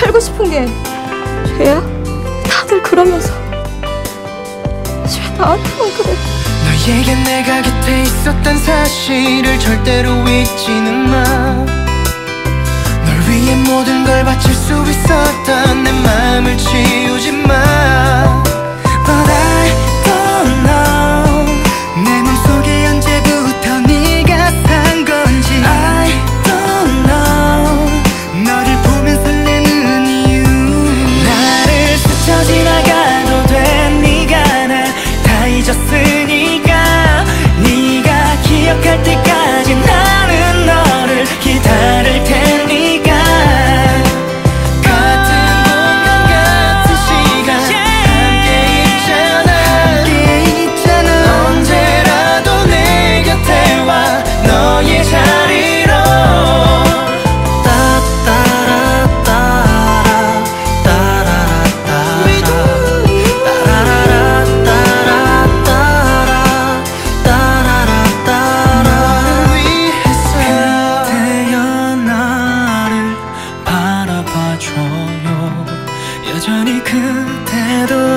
살고 싶은 게 죄야? 다들 그러면서 왜 나한테만 그래? 너에게 내가 곁에 있었던 사실을 절대로 잊지는 마. 널 위해 모든 걸 바칠 수 있었던 내 마음을 마. 여전히 그대도